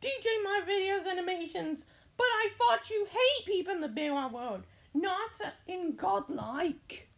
DJ my videos animations, but I thought you hate people in the big world, not in godlike.